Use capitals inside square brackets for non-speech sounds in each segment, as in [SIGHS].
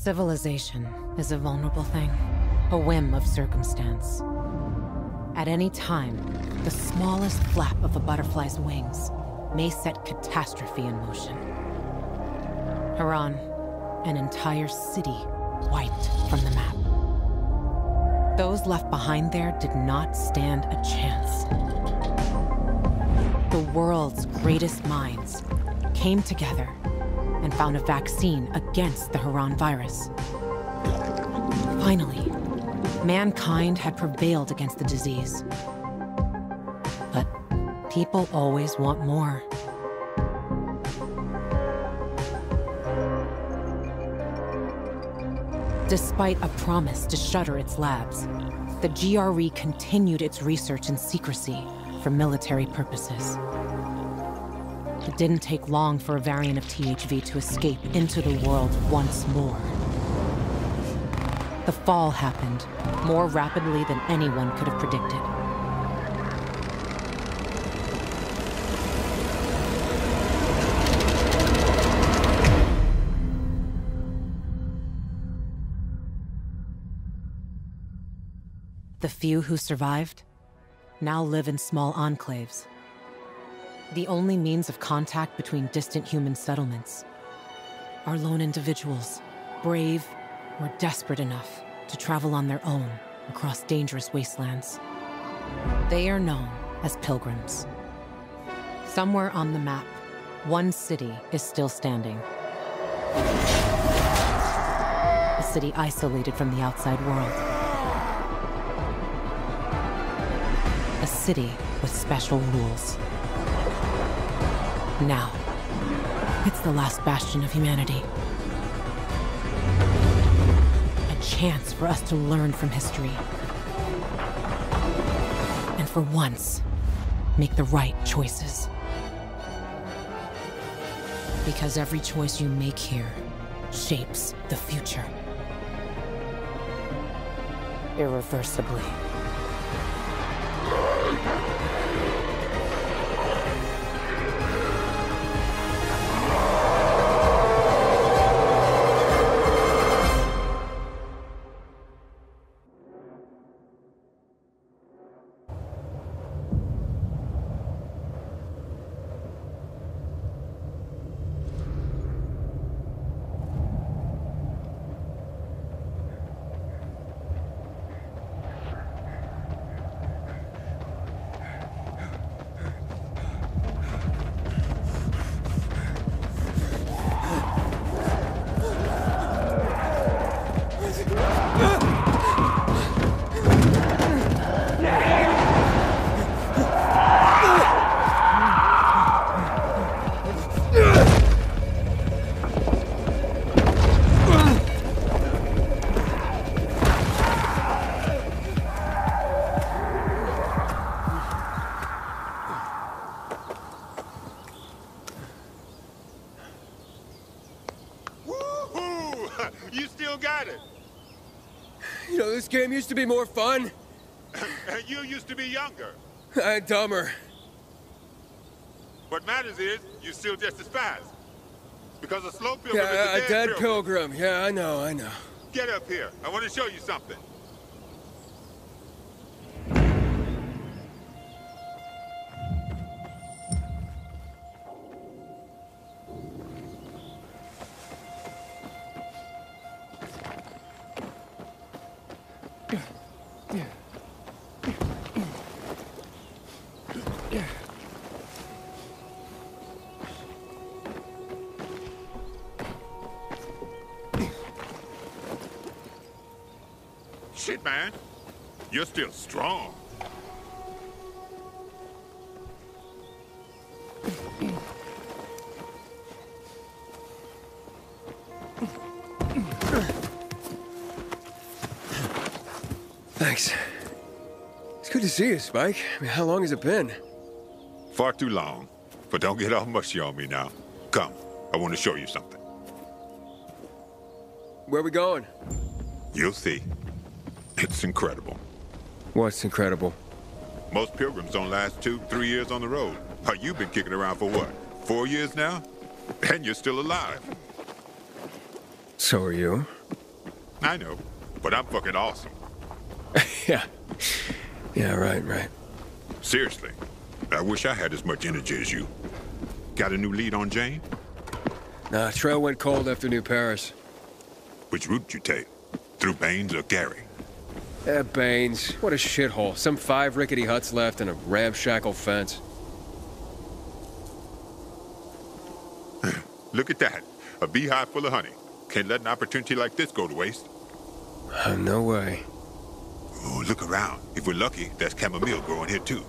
Civilization is a vulnerable thing, a whim of circumstance. At any time, the smallest flap of a butterfly's wings may set catastrophe in motion. Harran, an entire city wiped from the map. Those left behind there did not stand a chance. The world's greatest minds came together and found a vaccine against the Harran virus. Finally, mankind had prevailed against the disease. But people always want more. Despite a promise to shutter its labs, the GRE continued its research in secrecy for military purposes. Didn't take long for a variant of THV to escape into the world once more. The fall happened more rapidly than anyone could have predicted. The few who survived now live in small enclaves. The only means of contact between distant human settlements are lone individuals, brave or desperate enough to travel on their own across dangerous wastelands. They are known as pilgrims. Somewhere on the map, one city is still standing. A city isolated from the outside world. A city with special rules. Now, it's the last bastion of humanity. A chance for us to learn from history. And for once, make the right choices. Because every choice you make here shapes the future. Irreversibly. Game used to be more fun. [COUGHS] you used to be younger. And dumber. What matters is you're still just as fast. Because a slow pilgrim is Yeah, a a dead, dead pilgrim. pilgrim. Yeah, I know, I know. Get up here. I want to show you something. You're still strong. Thanks. It's good to see you, Spike. I mean, how long has it been? Far too long. But don't get all mushy on me now. Come. I want to show you something. Where are we going? You'll see. It's incredible. What's incredible? Most pilgrims don't last two, three years on the road. How you've been kicking around for what? Four years now? And you're still alive. So are you. I know, but I'm fucking awesome. [LAUGHS] yeah. Yeah, right, right. Seriously, I wish I had as much energy as you. Got a new lead on Jane? Nah, trail went cold after New Paris. Which route you take? Through Baines or Gary? Eh, Baines. What a shithole. Some five rickety huts left and a ramshackle fence. [LAUGHS] Look at that. A beehive full of honey. Can't let an opportunity like this go to waste. Uh, no way. Oh, look around. If we're lucky, there's chamomile growing here too.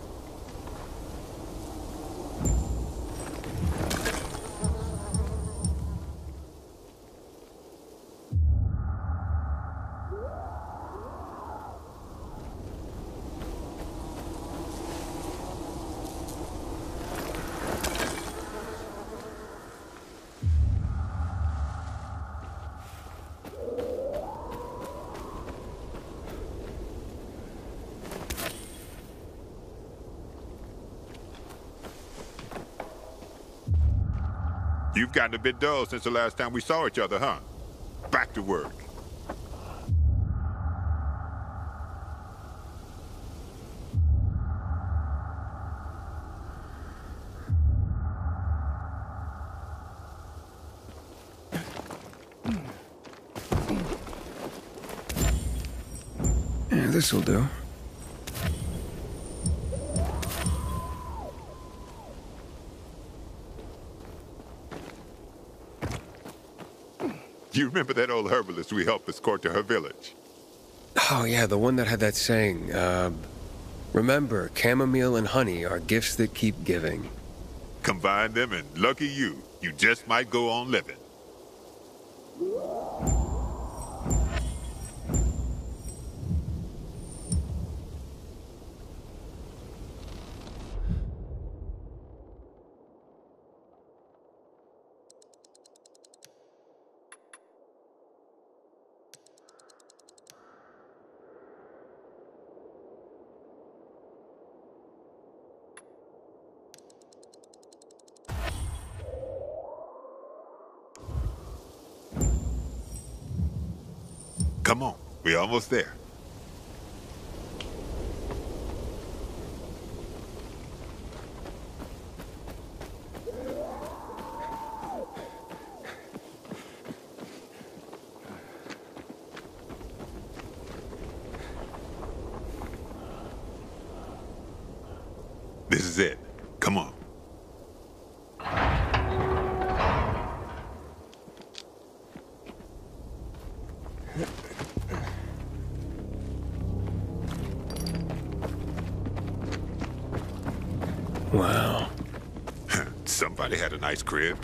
You've gotten a bit dull since the last time we saw each other, huh? Back to work. This'll do. You remember that old herbalist we helped escort to her village? Oh, yeah, the one that had that saying, uh, Remember, chamomile and honey are gifts that keep giving. Combine them and lucky you, you just might go on living. Come on, we're almost there. Somebody had a nice crib.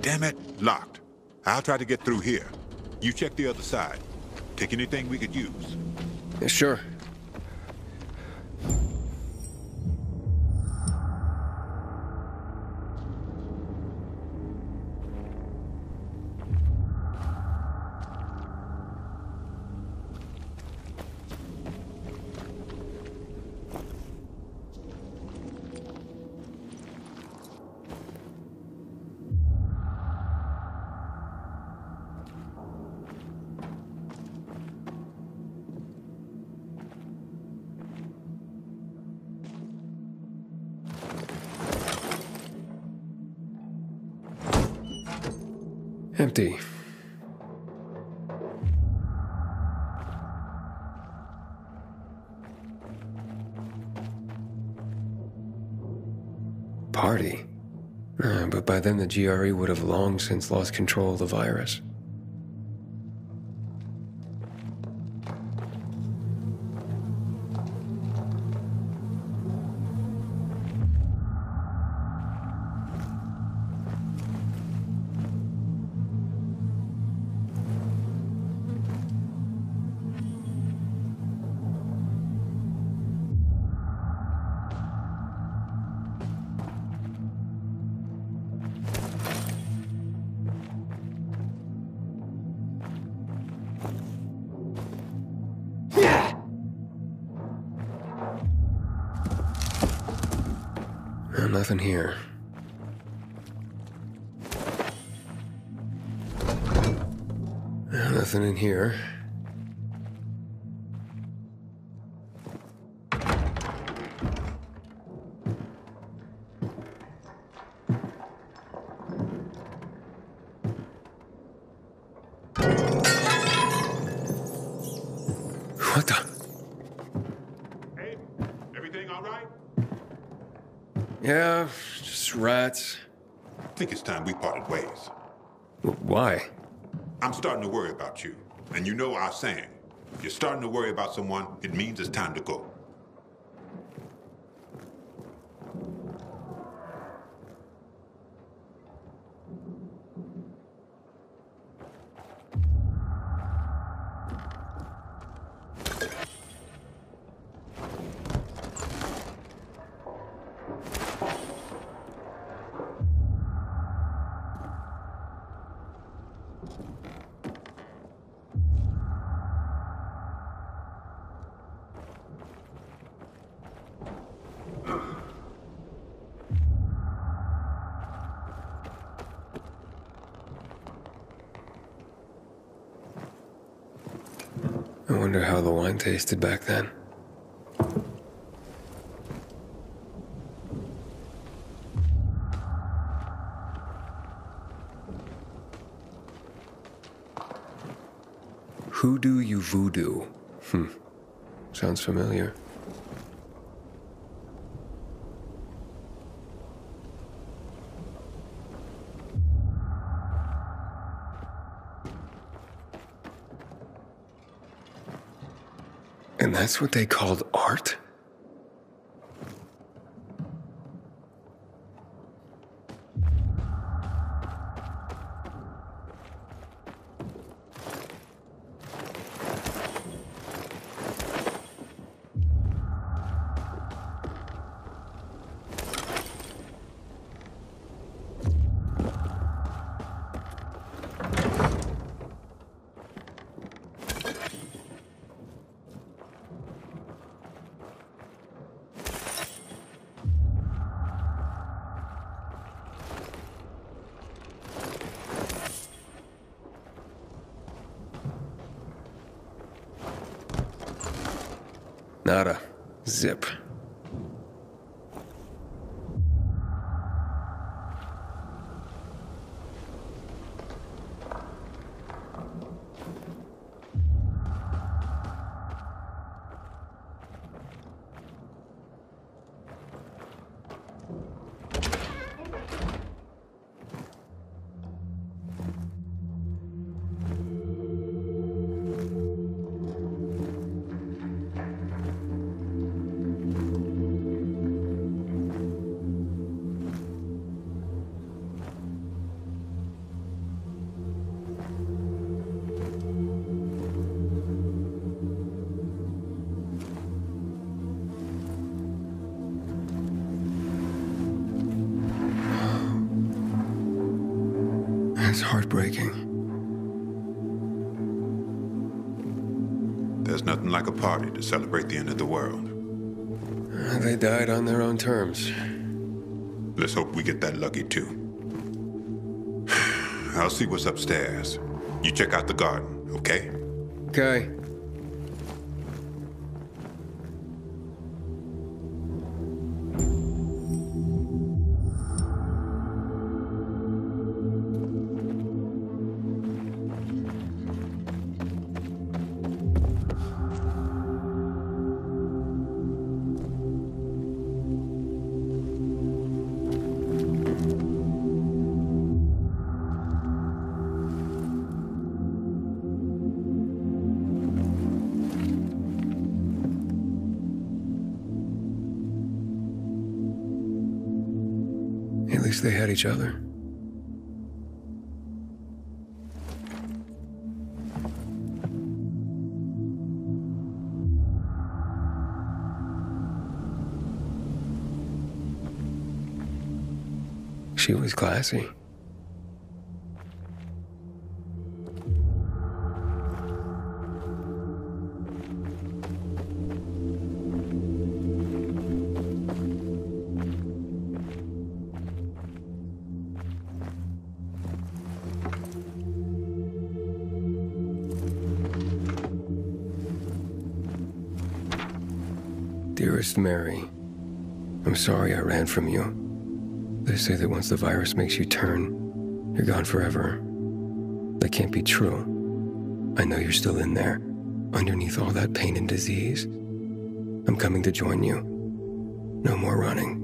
Damn it, locked. I'll try to get through here. You check the other side. Take anything we could use. Yeah, sure. Party. Uh, but by then the GRE would have long since lost control of the virus. You. Know our saying. If you're starting to worry about someone, it means it's time to go. Wonder how the wine tasted back then. Hoodoo you voodoo. Hmm. Sounds familiar. That's what they called art? Heartbreaking. There's nothing like a party to celebrate the end of the world. They died on their own terms. Let's hope we get that lucky too. [SIGHS] I'll see what's upstairs. You check out the garden, okay? Okay. Each other. She was classy. Dearest Mary, I'm sorry I ran from you. They say that once the virus makes you turn, you're gone forever. That can't be true. I know you're still in there, underneath all that pain and disease. I'm coming to join you. No more running.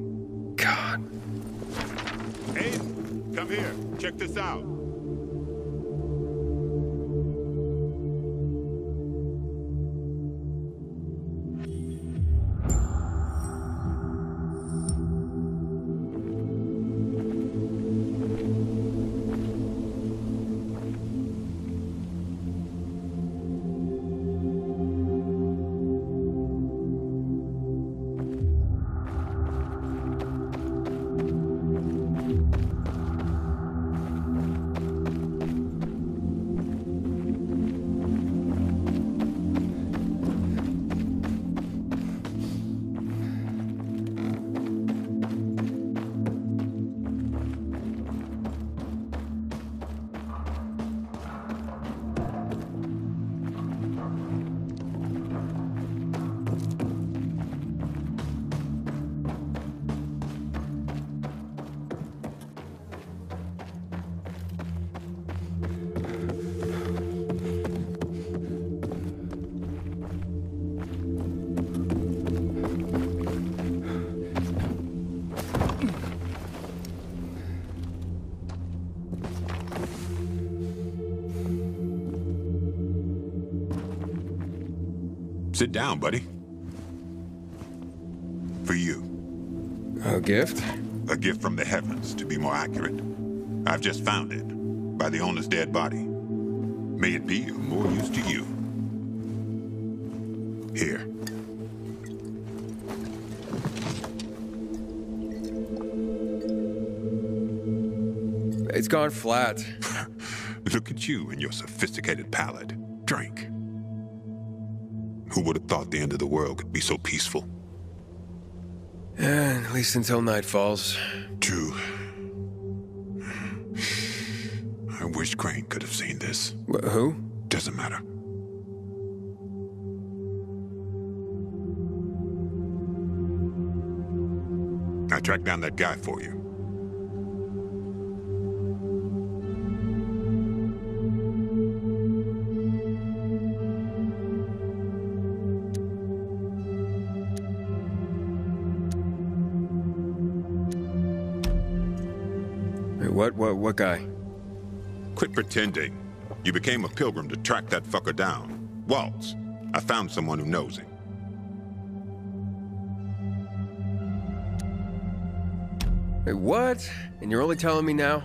Sit down, buddy. For you. A gift? A gift from the heavens, to be more accurate. I've just found it, by the owner's dead body. May it be of more use to you. Here. It's gone flat. [LAUGHS] Look at you and your sophisticated palate. Drink. Who would have thought the end of the world could be so peaceful? Yeah, at least until night falls. True. I wish Crane could have seen this. Wh- who? Doesn't matter. I tracked down that guy for you. What? What? What guy? Quit pretending. You became a pilgrim to track that fucker down. Waltz. I found someone who knows him. Wait, what? And you're only telling me now?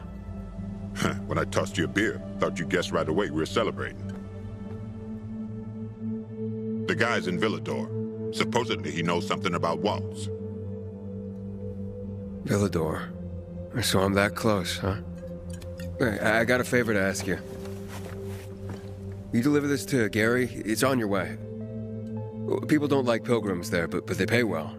when I tossed you a beer, thought you guessed right away we were celebrating. The guy's in Villedor. Supposedly he knows something about Waltz. Villedor. So I'm that close, huh? I I got a favor to ask you. You deliver this to Gary? It's on your way. People don't like pilgrims there, but, but they pay well.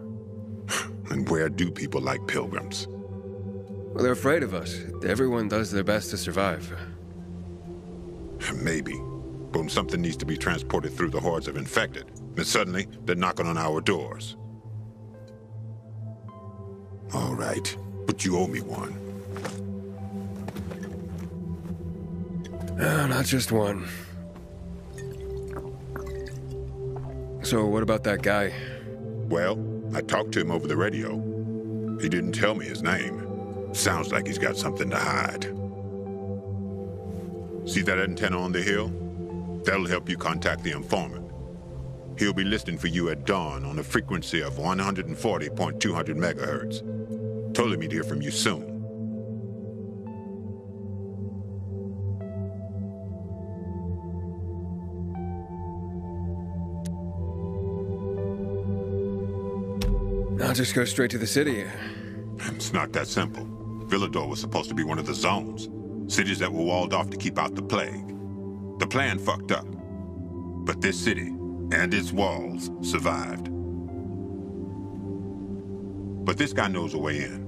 [LAUGHS] And where do people like pilgrims? Well, they're afraid of us. Everyone does their best to survive. Maybe. But when something needs to be transported through the hordes of infected, then suddenly they're knocking on our doors. All right, but you owe me one. Uh, not just one. So, what about that guy? Well, I talked to him over the radio. He didn't tell me his name. Sounds like he's got something to hide. See that antenna on the hill? That'll help you contact the informant. He'll be listening for you at dawn on a frequency of 140.200 megahertz. Told him he'd hear from you soon. I'll just go straight to the city. It's not that simple. Villedor was supposed to be one of the zones. Cities that were walled off to keep out the plague. The plan fucked up. But this city and its walls survived. But this guy knows a way in.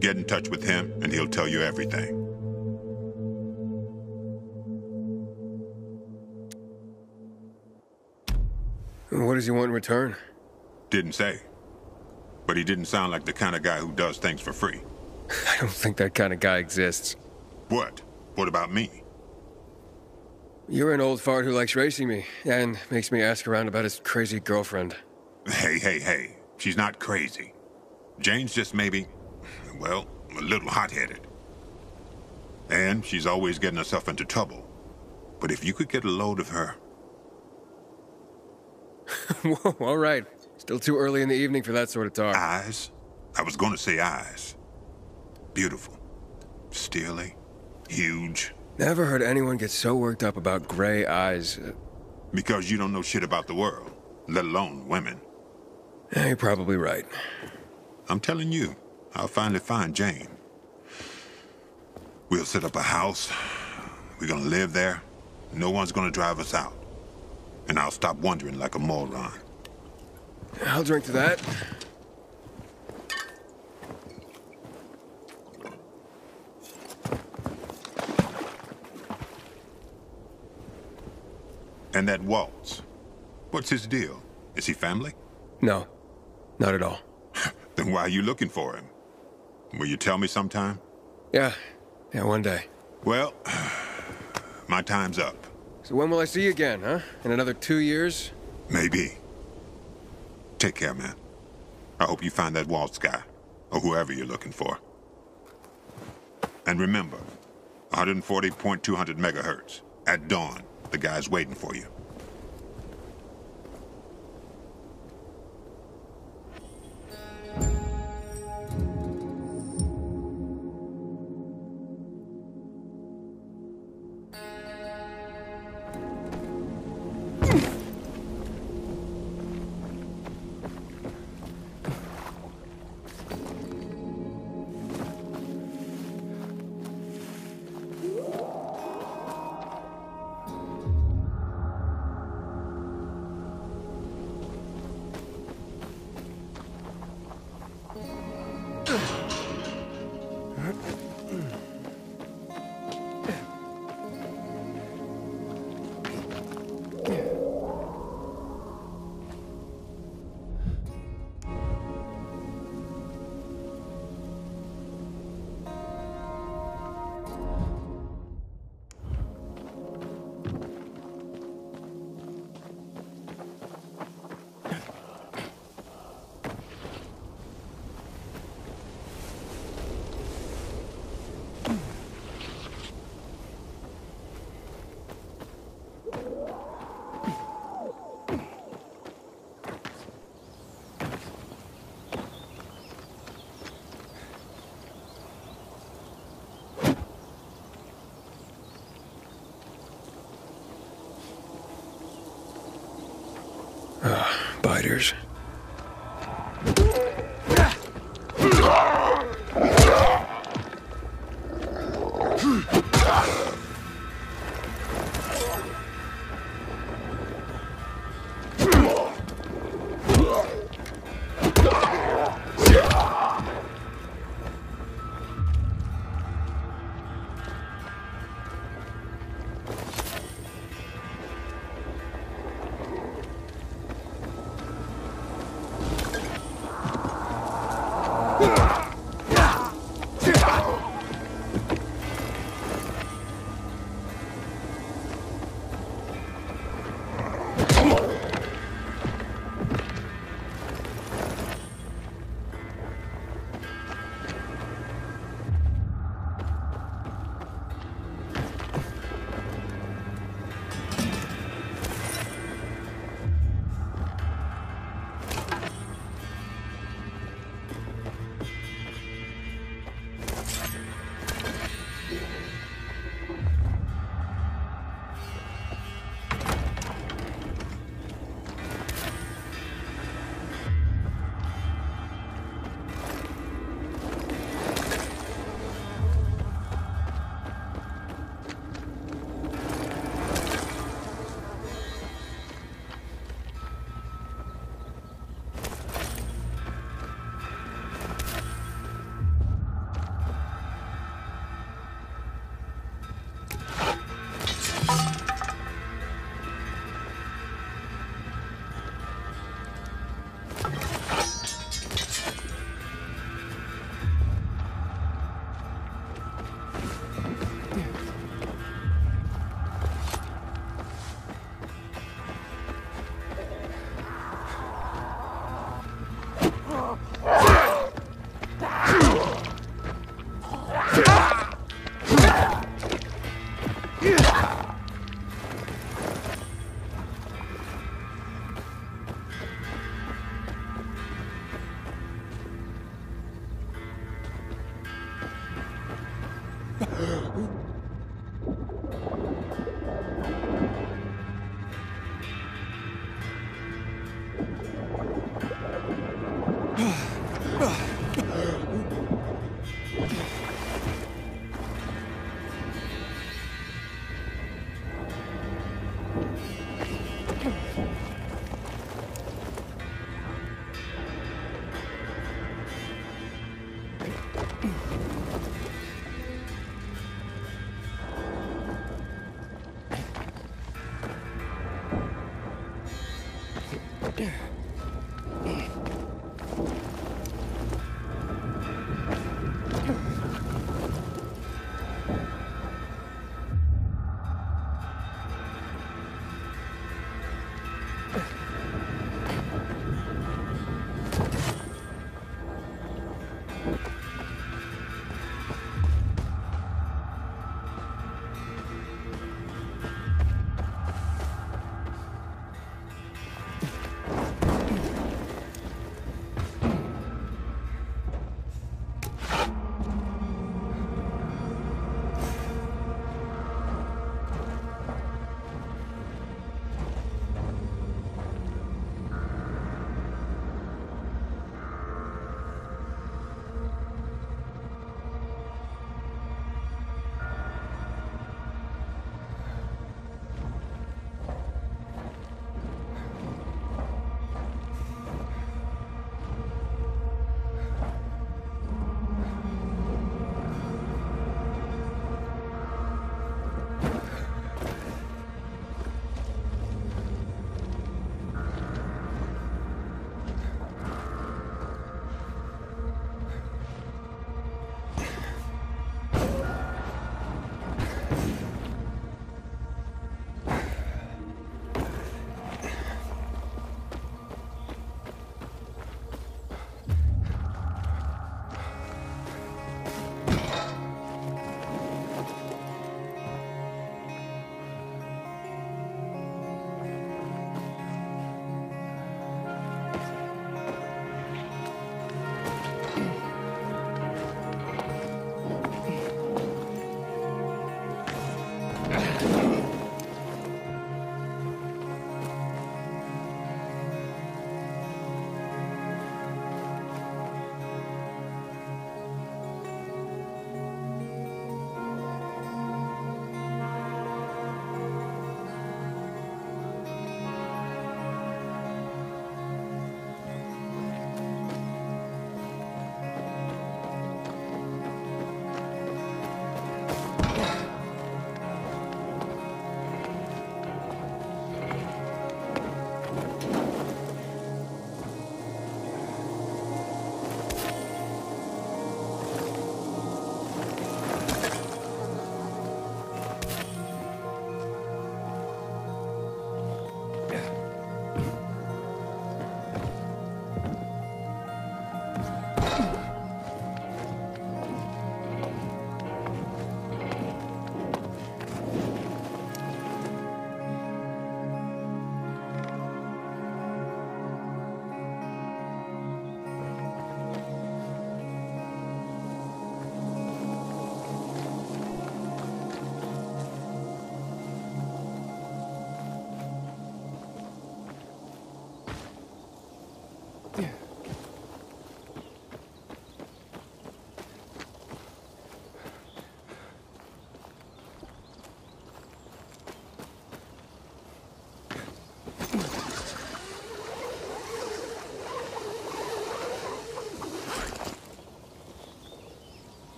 Get in touch with him and he'll tell you everything. What does he want in return? Didn't say. But he didn't sound like the kind of guy who does things for free. [LAUGHS] I don't think that kind of guy exists. What? What about me? You're an old fart who likes racing me, and makes me ask around about his crazy girlfriend. Hey, hey, hey. She's not crazy. Jane's just maybe, well, a little hot-headed. And she's always getting herself into trouble. But if you could get a load of her... [LAUGHS] Whoa, all right. Still too early in the evening for that sort of talk. Eyes? I was gonna say eyes. Beautiful. Steely. Huge. Never heard anyone get so worked up about gray eyes. Uh, because you don't know shit about the world, let alone women. Yeah, you're probably right. I'm telling you, I'll finally find Jane. We'll set up a house. We're gonna live there. No one's gonna drive us out. And I'll stop wondering like a moron. I'll drink to that. And that Waltz. What's his deal? Is he family? No, not at all. [LAUGHS] then why are you looking for him? Will you tell me sometime? Yeah, yeah, one day. Well, [SIGHS] my time's up. So when will I see you again, huh? In another two years? Maybe. Take care, man. I hope you find that Waltz guy, or whoever you're looking for. And remember, 140.200 megahertz. At dawn, the guy's waiting for you. Biters.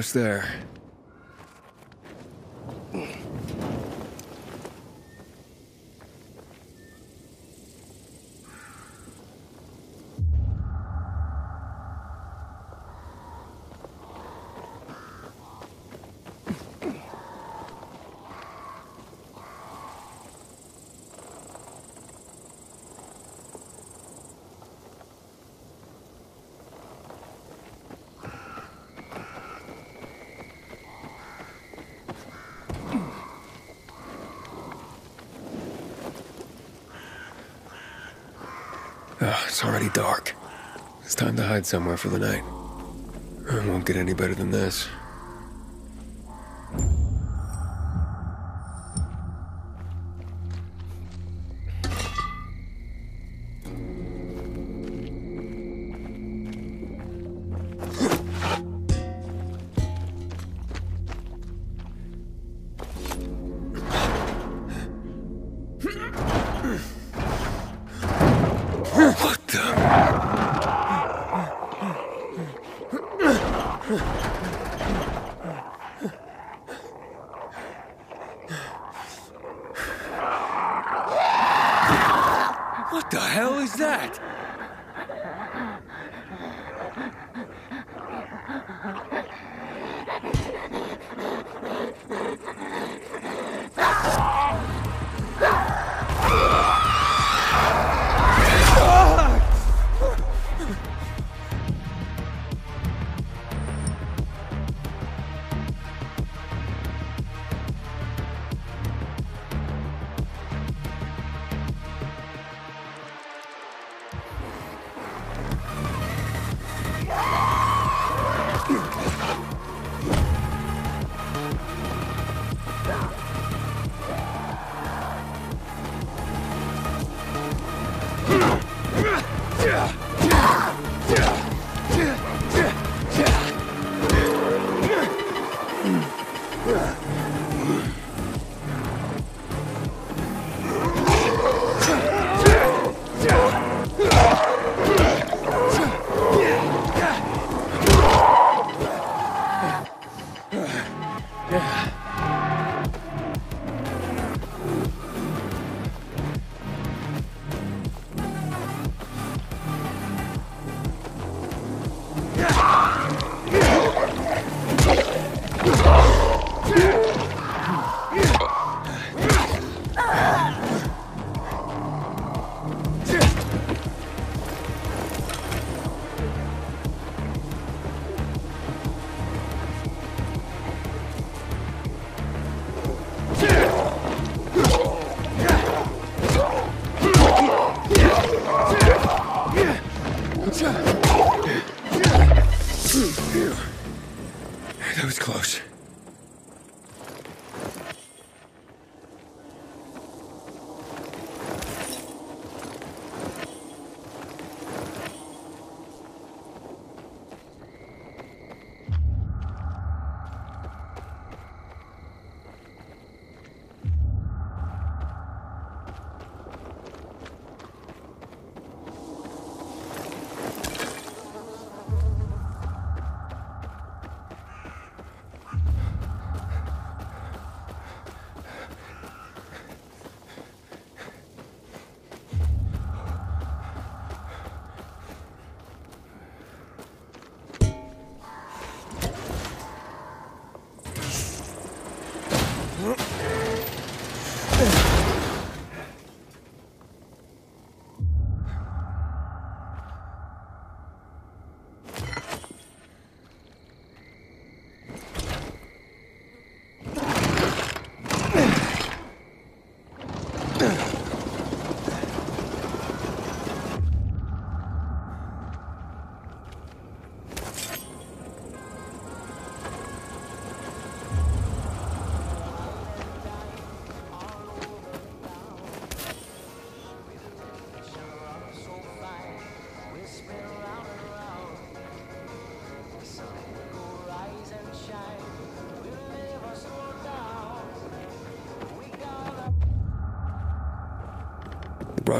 Almost there. It's already dark. It's time to hide somewhere for the night. It won't get any better than this.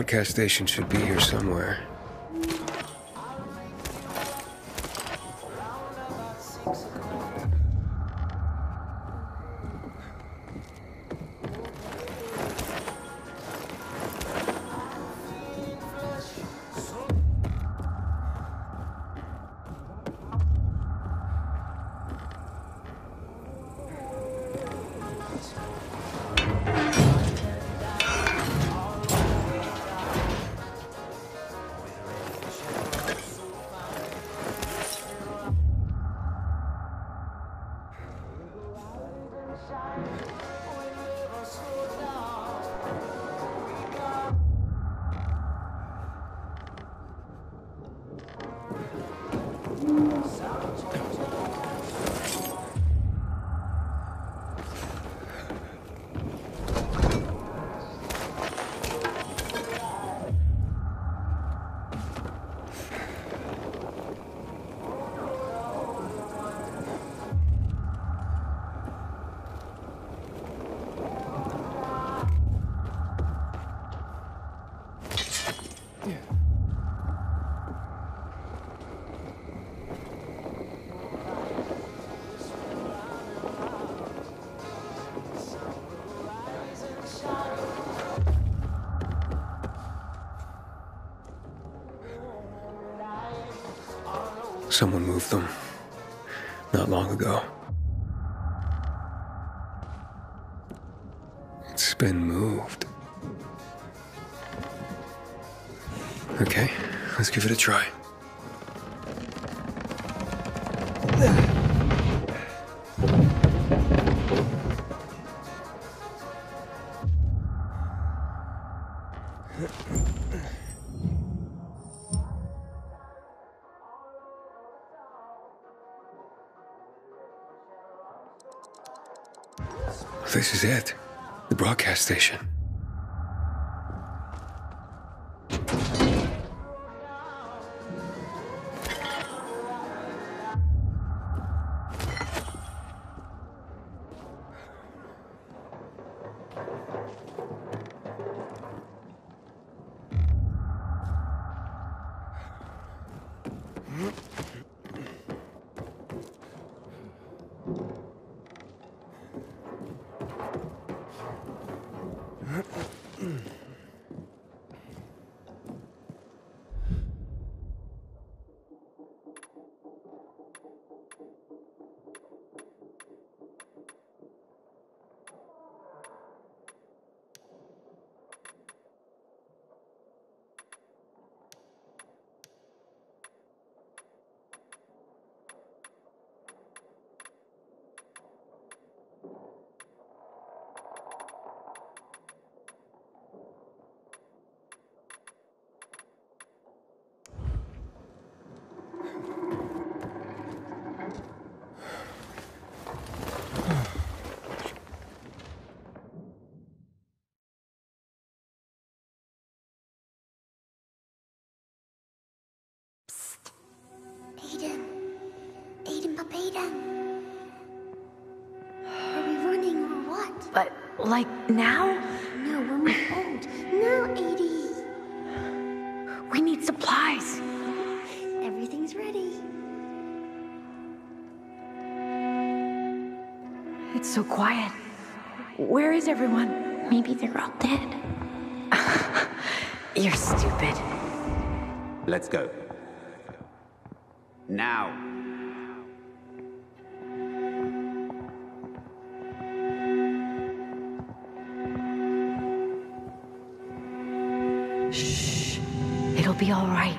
Broadcast station should be here somewhere. Someone moved them. Not long ago. It's been moved. Okay, let's give it a try. This is it. The broadcast station. Aiden, Are we running or what? But, like, now? No, when we're old. Now, Edie. We need supplies. Everything's ready. It's so quiet. Where is everyone? Maybe they're all dead. [LAUGHS] You're stupid. Let's go. Now. Be all right.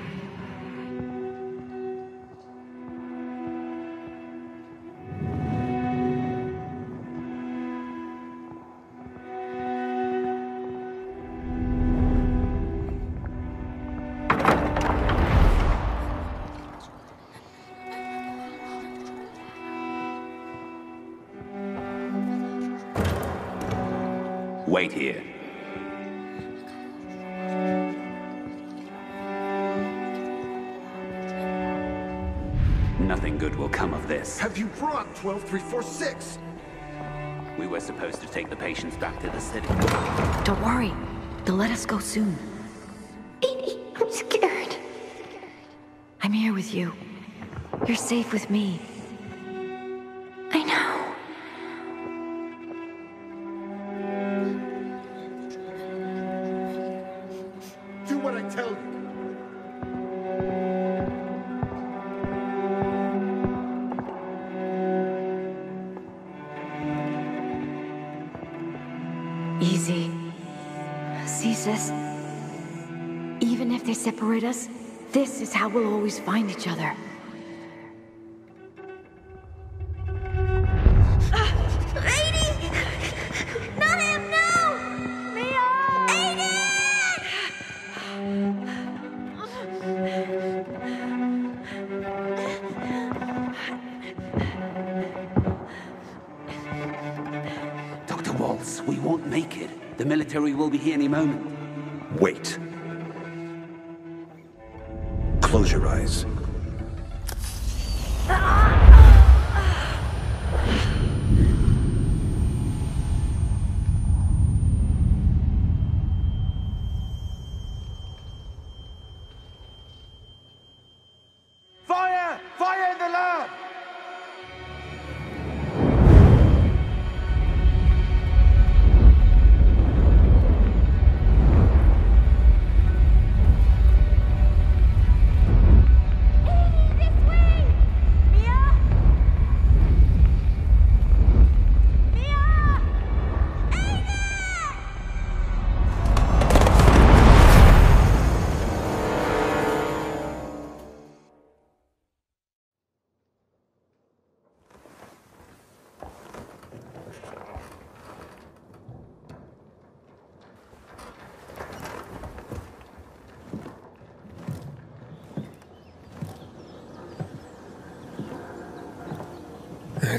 Wait here. Come of this. Have you brought 12346? We were supposed to take the patients back to the city. Don't worry. They'll let us go soon. Edie, I'm scared. I'm here with you. You're safe with me. always find each other. we won't make it. The military will be here any moment. Close your.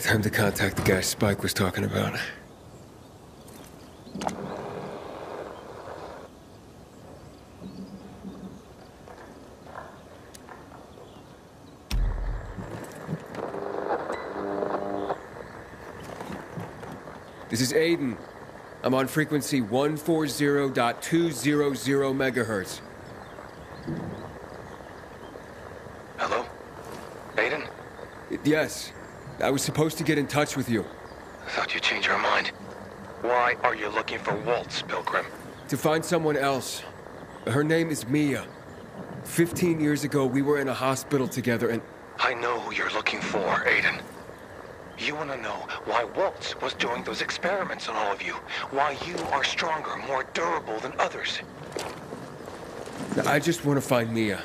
Time to contact the guy Spike was talking about. This is Aiden. I'm on frequency 140.200 megahertz. Hello? Aiden? Yes, I was supposed to get in touch with you. I thought you changed your mind. Why are you looking for Waltz, Pilgrim? To find someone else. Her name is Mia. Fifteen years ago, we were in a hospital together and. I know who you're looking for, Aiden. You want to know why Waltz was doing those experiments on all of you. Why you are stronger, more durable than others. I just want to find Mia.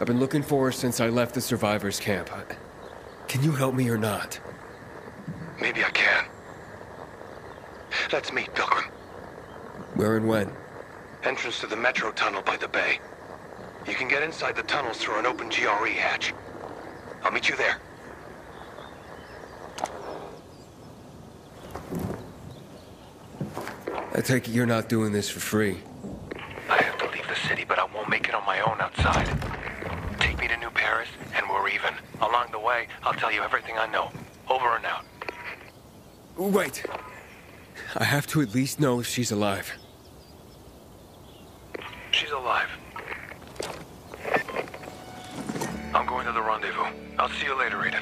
I've been looking for her since I left the survivors camp. Can you help me or not? Maybe I can. Let's meet, Pilgrim. Where and when? Entrance to the metro tunnel by the bay. You can get inside the tunnels through an open GRE hatch. I'll meet you there. I take it you're not doing this for free. I have to leave the city, but I won't make it on my own outside. Along the way, I'll tell you everything I know. Over and out. Wait. I have to at least know if she's alive. She's alive. I'm going to the rendezvous. I'll see you later, Rita.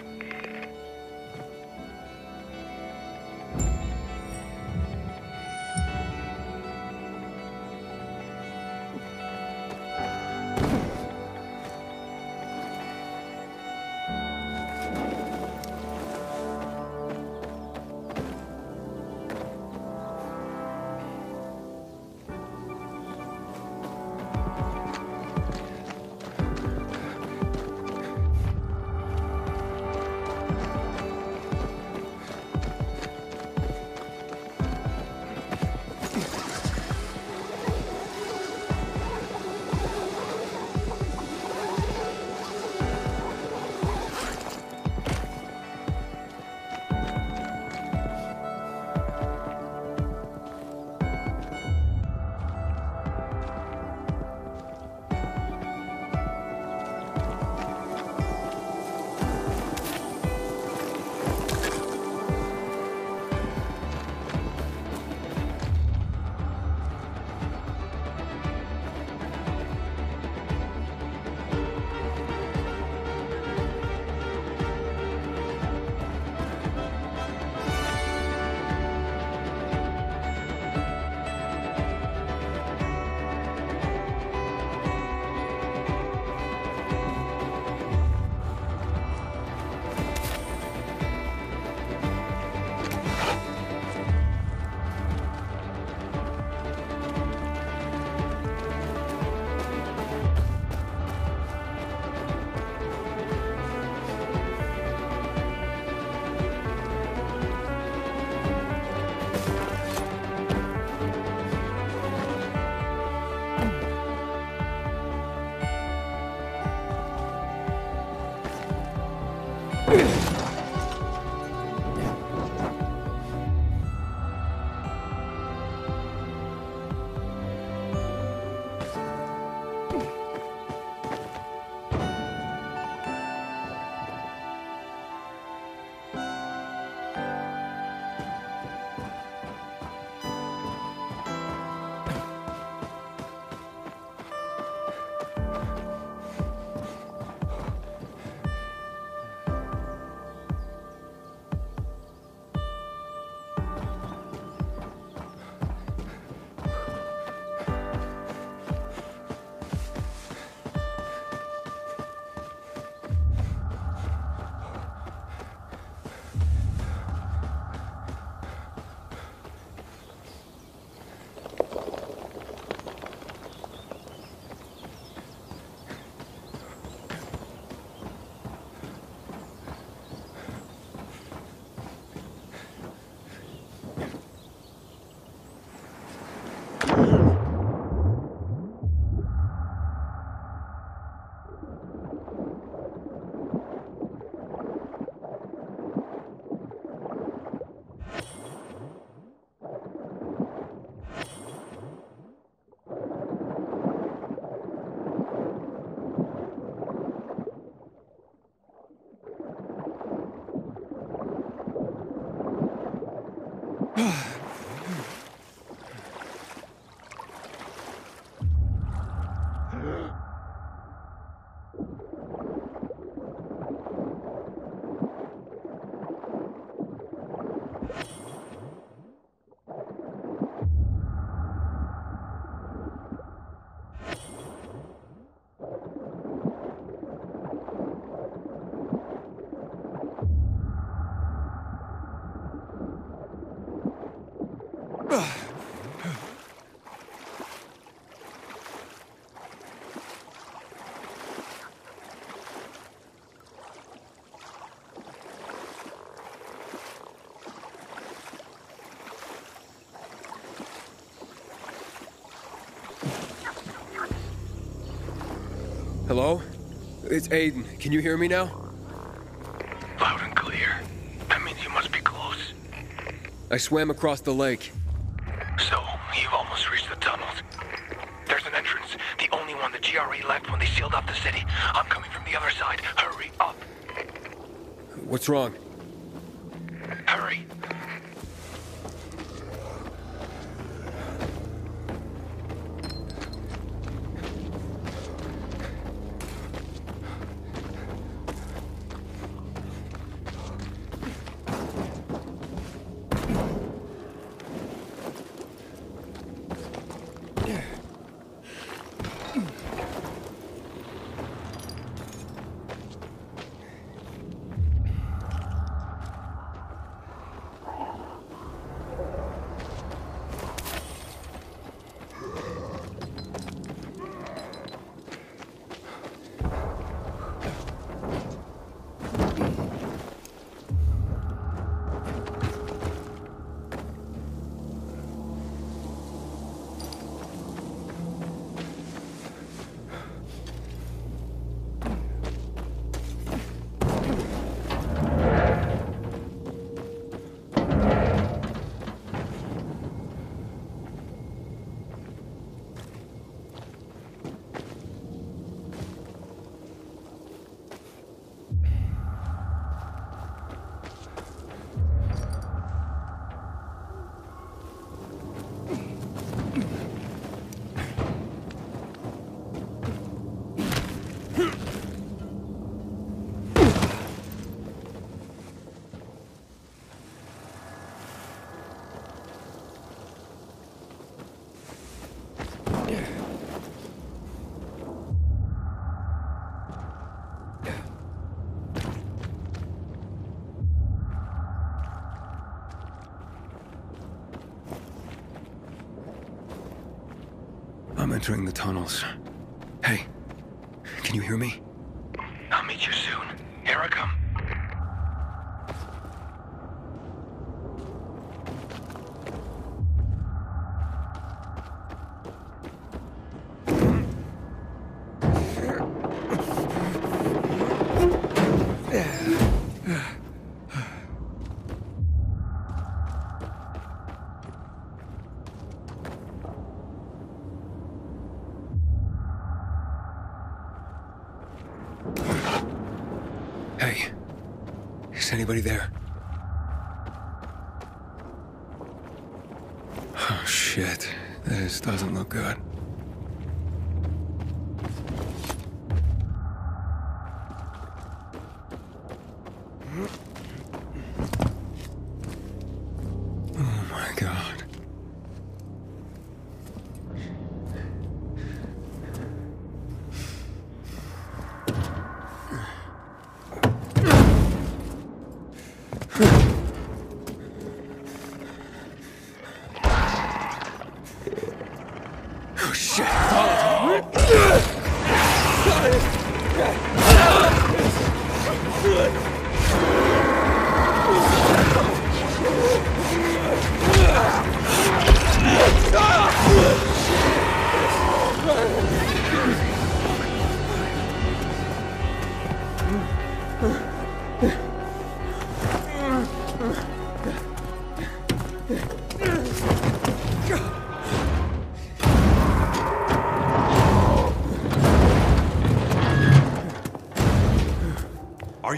Hello? It's Aiden. Can you hear me now? Loud and clear. That means you must be close. I swam across the lake. So, you've almost reached the tunnels. There's an entrance, the only one the GRE left when they sealed off the city. I'm coming from the other side. Hurry up. What's wrong? Entering the tunnels. Hey, can you hear me? Anybody there?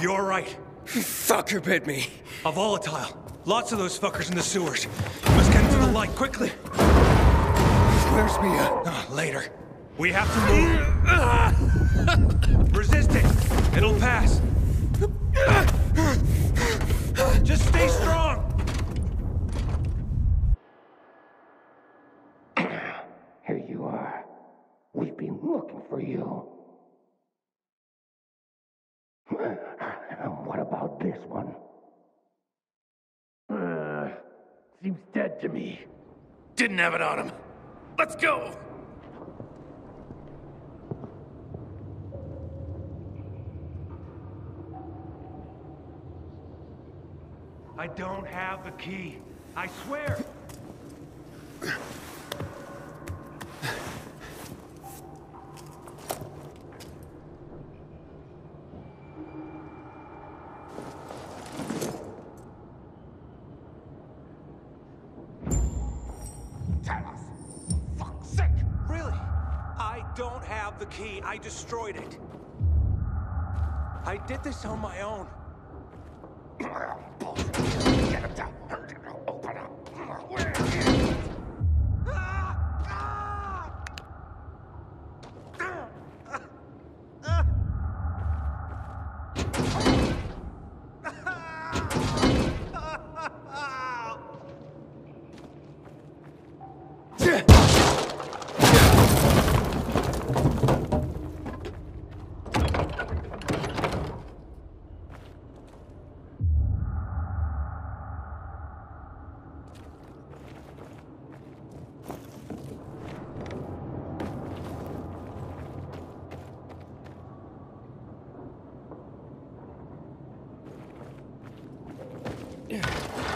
You alright? Fucker bit me. A volatile. Lots of those fuckers in the sewers. Let's get into the light, quickly. Where's Mia? Uh, later. We have to move. Resist it. It'll pass. Just stay strong. Here you are. We've been looking for you. And what about this one? Uh, seems dead to me. Didn't have it on him. Let's go! I don't have the key. I swear. Where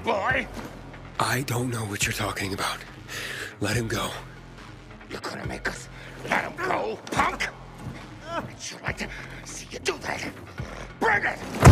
boy? I don't know what you're talking about. Let him go. You're gonna make us let him go, punk? I'd sure like to see you do that. Bring it!